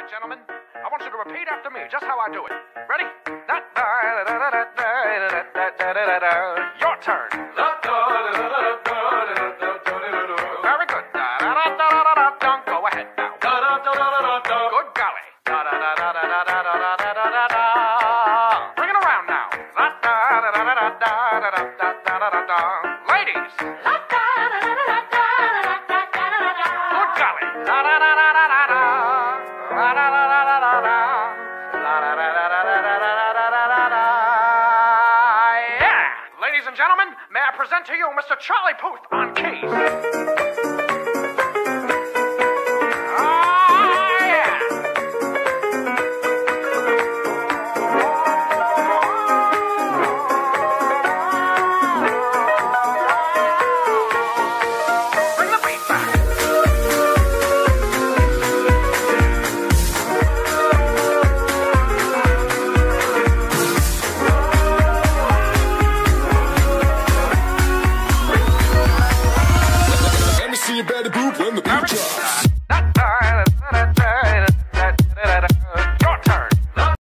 right, gentlemen. I want you to repeat after me, just how I do it. Ready? Your turn. Very good. Go ahead now. Good golly. Bring it around now. Ladies. Good golly. Ladies and gentlemen, may I present to you Mr. Charlie Puth on keys. See you better boop when the beat drops.